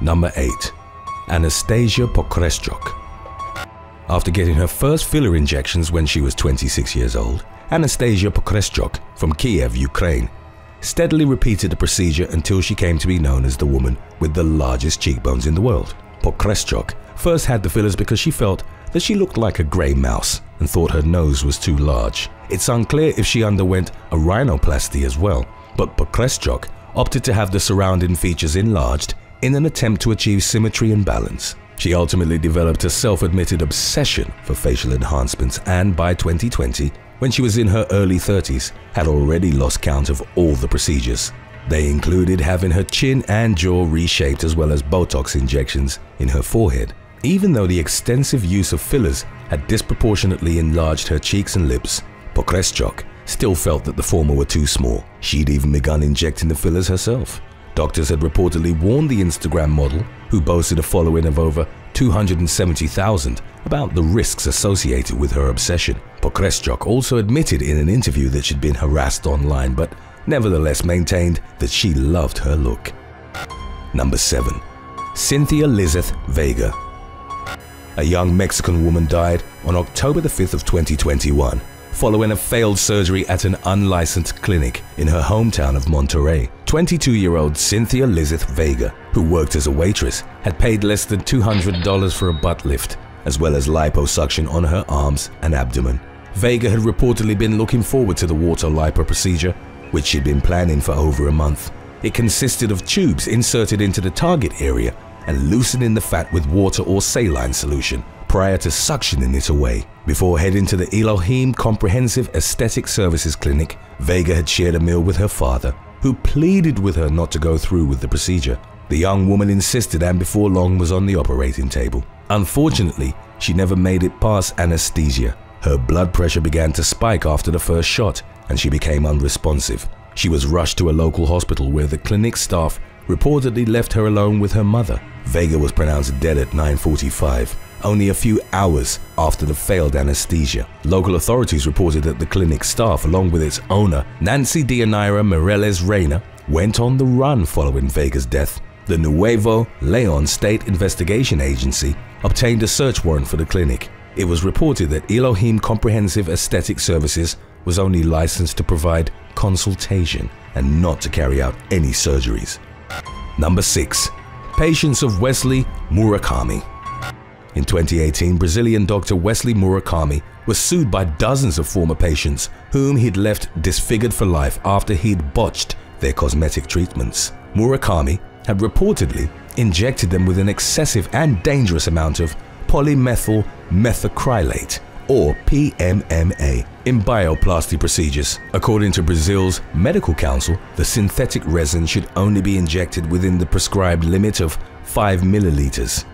Number 8. Anastasia Pokreschuk. After getting her first filler injections when she was 26 years old, Anastasia Pokreschuk from Kiev, Ukraine, steadily repeated the procedure until she came to be known as the woman with the largest cheekbones in the world. Pokreschuk first had the fillers because she felt that she looked like a grey mouse and thought her nose was too large. It's unclear if she underwent a rhinoplasty as well, but Pokreschuk opted to have the surrounding features enlarged in an attempt to achieve symmetry and balance. She ultimately developed a self-admitted obsession for facial enhancements and by 2020, when she was in her early 30s, had already lost count of all the procedures. They included having her chin and jaw reshaped as well as Botox injections in her forehead. Even though the extensive use of fillers had disproportionately enlarged her cheeks and lips, Pokreschuk still felt that the former were too small. She'd even begun injecting the fillers herself. Doctors had reportedly warned the Instagram model, who boasted a following of over 270,000, about the risks associated with her obsession. Pokreschuk also admitted in an interview that she'd been harassed online, but nevertheless maintained that she loved her look. Number 7. Cynthia Lizeth Vega A young Mexican woman died on October the 5th of 2021 following a failed surgery at an unlicensed clinic in her hometown of Monterrey. 22-year-old Cynthia Lizeth Vega, who worked as a waitress, had paid less than $200 for a butt lift, as well as liposuction on her arms and abdomen. Vega had reportedly been looking forward to the water lipo procedure, which she'd been planning for over a month. It consisted of tubes inserted into the target area and loosening the fat with water or saline solution prior to suctioning it away. Before heading to the Elohim Comprehensive Aesthetic Services Clinic, Vega had shared a meal with her father, who pleaded with her not to go through with the procedure. The young woman insisted and before long was on the operating table. Unfortunately, she never made it past anesthesia. Her blood pressure began to spike after the first shot and she became unresponsive. She was rushed to a local hospital where the clinic staff reportedly left her alone with her mother. Vega was pronounced dead at 9.45 only a few hours after the failed anesthesia. Local authorities reported that the clinic staff, along with its owner, Nancy Dianira Mireles Reyna, went on the run following Vega's death. The Nuevo Leon State Investigation Agency obtained a search warrant for the clinic. It was reported that Elohim Comprehensive Aesthetic Services was only licensed to provide consultation and not to carry out any surgeries. Number 6. Patients of Wesley Murakami in 2018, Brazilian doctor Wesley Murakami was sued by dozens of former patients whom he'd left disfigured for life after he'd botched their cosmetic treatments. Murakami had reportedly injected them with an excessive and dangerous amount of polymethyl methacrylate or PMMA in bioplasty procedures. According to Brazil's medical council, the synthetic resin should only be injected within the prescribed limit of 5 milliliters.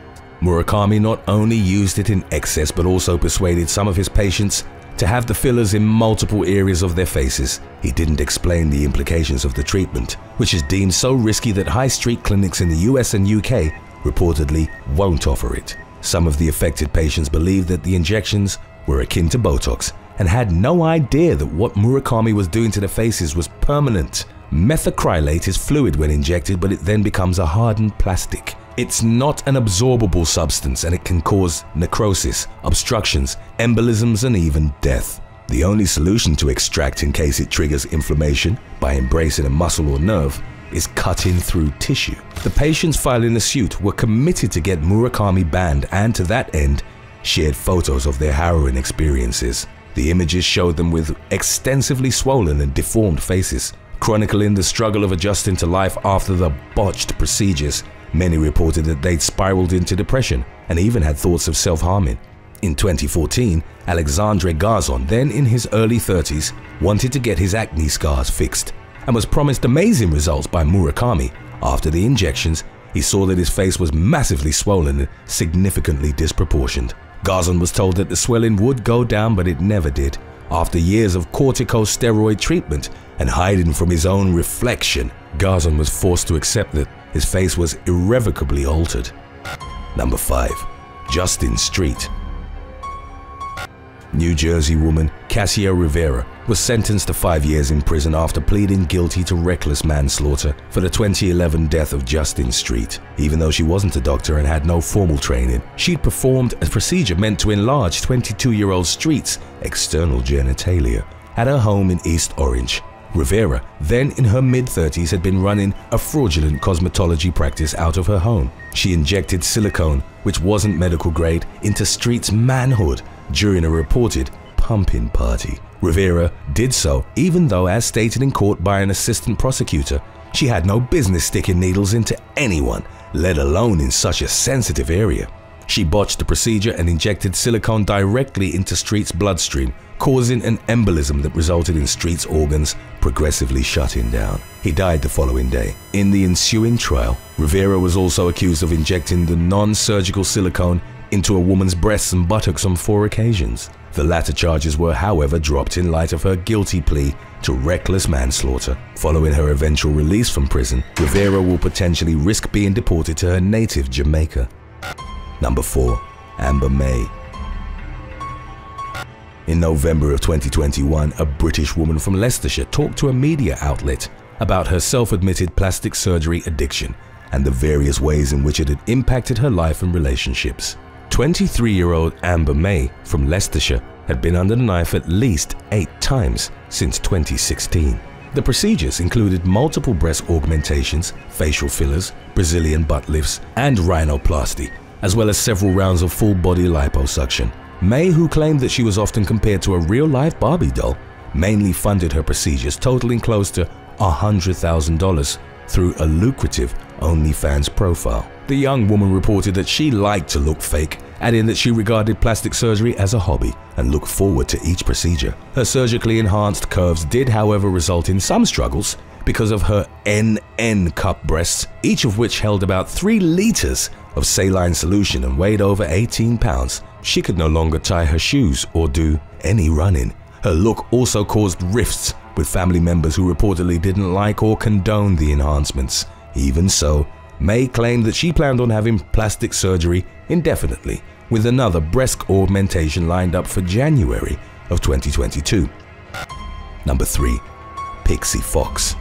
Murakami not only used it in excess but also persuaded some of his patients to have the fillers in multiple areas of their faces. He didn't explain the implications of the treatment, which is deemed so risky that high street clinics in the US and UK reportedly won't offer it. Some of the affected patients believed that the injections were akin to Botox and had no idea that what Murakami was doing to their faces was permanent. Methacrylate is fluid when injected, but it then becomes a hardened plastic. It's not an absorbable substance and it can cause necrosis, obstructions, embolisms and even death. The only solution to extract in case it triggers inflammation by embracing a muscle or nerve is cutting through tissue. The patients filing the suit were committed to get Murakami banned and to that end shared photos of their harrowing experiences. The images showed them with extensively swollen and deformed faces, chronicling the struggle of adjusting to life after the botched procedures Many reported that they'd spiraled into depression and even had thoughts of self-harming. In 2014, Alexandre Garzon, then in his early 30s, wanted to get his acne scars fixed and was promised amazing results by Murakami. After the injections, he saw that his face was massively swollen and significantly disproportioned. Garzon was told that the swelling would go down but it never did. After years of corticosteroid treatment and hiding from his own reflection, Garzon was forced to accept that his face was irrevocably altered. Number 5. Justin Street New Jersey woman Cassia Rivera was sentenced to five years in prison after pleading guilty to reckless manslaughter for the 2011 death of Justin Street. Even though she wasn't a doctor and had no formal training, she'd performed a procedure meant to enlarge 22-year-old Street's external genitalia at her home in East Orange. Rivera, then in her mid-30s, had been running a fraudulent cosmetology practice out of her home. She injected silicone, which wasn't medical grade, into Street's manhood during a reported pumping party. Rivera did so even though, as stated in court by an assistant prosecutor, she had no business sticking needles into anyone, let alone in such a sensitive area. She botched the procedure and injected silicone directly into Street's bloodstream, causing an embolism that resulted in Street's organs progressively shutting down. He died the following day. In the ensuing trial, Rivera was also accused of injecting the non-surgical silicone into a woman's breasts and buttocks on four occasions. The latter charges were, however, dropped in light of her guilty plea to reckless manslaughter. Following her eventual release from prison, Rivera will potentially risk being deported to her native Jamaica. Number 4. Amber May in November of 2021, a British woman from Leicestershire talked to a media outlet about her self-admitted plastic surgery addiction and the various ways in which it had impacted her life and relationships. 23-year-old Amber May from Leicestershire had been under the knife at least eight times since 2016. The procedures included multiple breast augmentations, facial fillers, Brazilian butt lifts, and rhinoplasty, as well as several rounds of full-body liposuction. May, who claimed that she was often compared to a real-life Barbie doll, mainly funded her procedures totaling close to $100,000 through a lucrative OnlyFans profile. The young woman reported that she liked to look fake, adding that she regarded plastic surgery as a hobby and looked forward to each procedure. Her surgically enhanced curves did however result in some struggles because of her NN cup breasts, each of which held about 3 litres of saline solution and weighed over 18 pounds. She could no longer tie her shoes or do any running. Her look also caused rifts with family members who reportedly didn't like or condone the enhancements. Even so, May claimed that she planned on having plastic surgery indefinitely, with another breast augmentation lined up for January of 2022. Number 3. Pixie Fox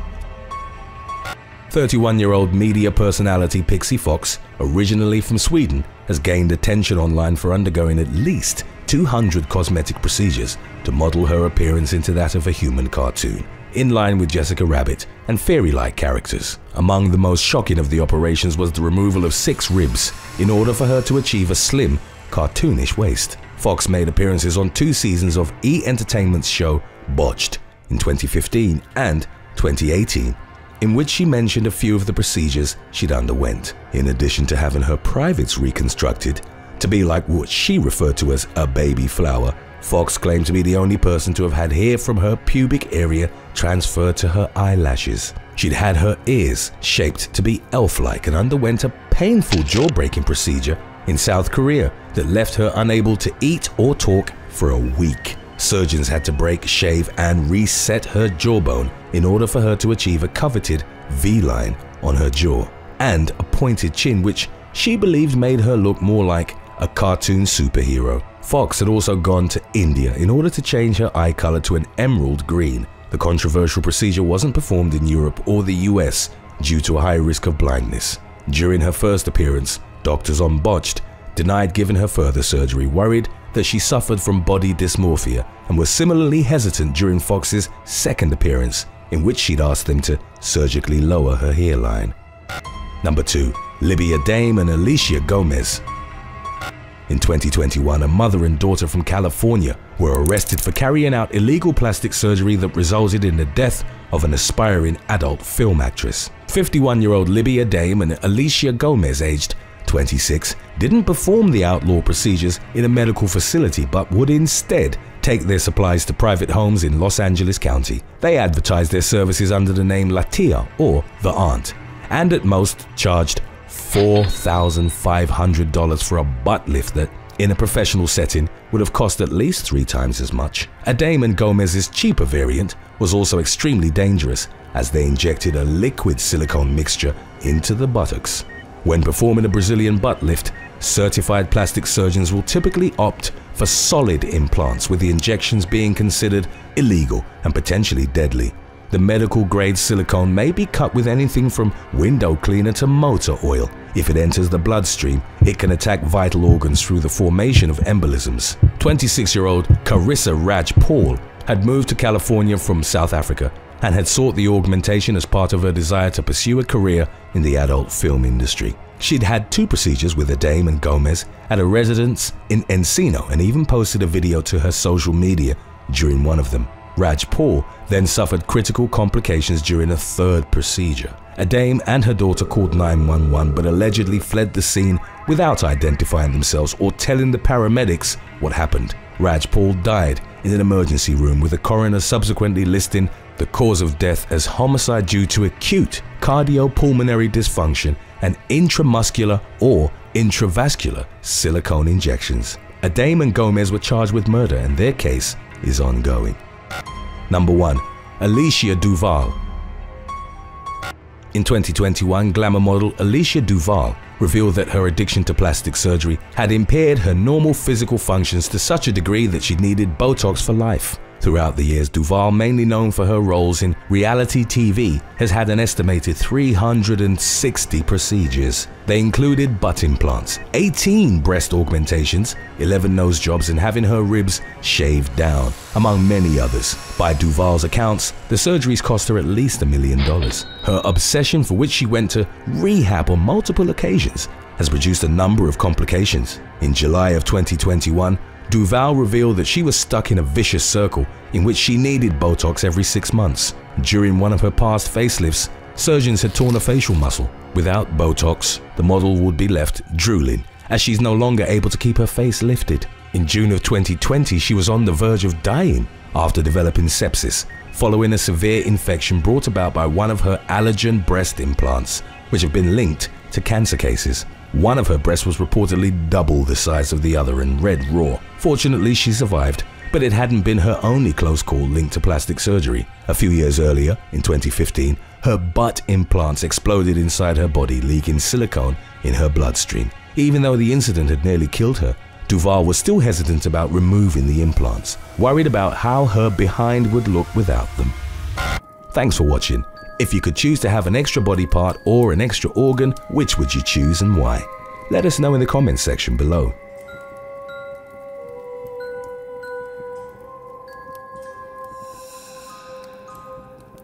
31-year-old media personality Pixie Fox, originally from Sweden, has gained attention online for undergoing at least 200 cosmetic procedures to model her appearance into that of a human cartoon, in line with Jessica Rabbit and fairy-like characters. Among the most shocking of the operations was the removal of six ribs in order for her to achieve a slim, cartoonish waist. Fox made appearances on two seasons of E! Entertainment's show Botched in 2015 and 2018 in which she mentioned a few of the procedures she'd underwent, in addition to having her privates reconstructed to be like what she referred to as a baby flower. Fox claimed to be the only person to have had hair from her pubic area transferred to her eyelashes. She'd had her ears shaped to be elf-like and underwent a painful jaw-breaking procedure in South Korea that left her unable to eat or talk for a week. Surgeons had to break, shave, and reset her jawbone in order for her to achieve a coveted V-line on her jaw and a pointed chin which she believed made her look more like a cartoon superhero. Fox had also gone to India in order to change her eye color to an emerald green. The controversial procedure wasn't performed in Europe or the US due to a high risk of blindness. During her first appearance, doctors on Botched denied giving her further surgery, worried that she suffered from body dysmorphia and was similarly hesitant during Fox's second appearance, in which she'd asked them to surgically lower her hairline. Number 2. Libia Adame and Alicia Gomez in 2021, a mother and daughter from California were arrested for carrying out illegal plastic surgery that resulted in the death of an aspiring adult film actress. 51-year-old Libia Adame and Alicia Gomez, aged 26, didn't perform the outlaw procedures in a medical facility but would instead take their supplies to private homes in Los Angeles County. They advertised their services under the name Latia or The Aunt and at most charged $4,500 for a butt lift that, in a professional setting, would have cost at least three times as much. Adame and Gomez's cheaper variant was also extremely dangerous as they injected a liquid silicone mixture into the buttocks. When performing a Brazilian butt lift, certified plastic surgeons will typically opt for solid implants with the injections being considered illegal and potentially deadly. The medical grade silicone may be cut with anything from window cleaner to motor oil. If it enters the bloodstream, it can attack vital organs through the formation of embolisms. 26-year-old Carissa Raj Paul had moved to California from South Africa and had sought the augmentation as part of her desire to pursue a career in the adult film industry. She'd had two procedures with Adame and Gomez at a residence in Encino and even posted a video to her social media during one of them. Raj Paul then suffered critical complications during a third procedure. Adame and her daughter called 911 but allegedly fled the scene without identifying themselves or telling the paramedics what happened. Raj Paul died in an emergency room with the coroner subsequently listing the cause of death as homicide due to acute cardiopulmonary dysfunction and intramuscular or intravascular silicone injections. Adame and Gomez were charged with murder and their case is ongoing. Number 1. Alicia Douvall In 2021, glamour model Alicia Douvall revealed that her addiction to plastic surgery had impaired her normal physical functions to such a degree that she needed Botox for life. Throughout the years, Douvall, mainly known for her roles in reality TV, has had an estimated 360 procedures. They included butt implants, 18 breast augmentations, 11 nose jobs and having her ribs shaved down, among many others. By Douvall's accounts, the surgeries cost her at least a million dollars. Her obsession for which she went to rehab on multiple occasions has produced a number of complications. In July of 2021, Douvall revealed that she was stuck in a vicious circle in which she needed Botox every six months. During one of her past facelifts, surgeons had torn a facial muscle. Without Botox, the model would be left drooling as she's no longer able to keep her face lifted. In June of 2020, she was on the verge of dying after developing sepsis following a severe infection brought about by one of her Allergan breast implants, which have been linked to cancer cases. One of her breasts was reportedly double the size of the other and red raw. Fortunately, she survived, but it hadn't been her only close call linked to plastic surgery. A few years earlier, in 2015, her butt implants exploded inside her body, leaking silicone in her bloodstream. Even though the incident had nearly killed her, Douvall was still hesitant about removing the implants, worried about how her behind would look without them. Thanks for watching. If you could choose to have an extra body part or an extra organ, which would you choose and why? Let us know in the comments section below.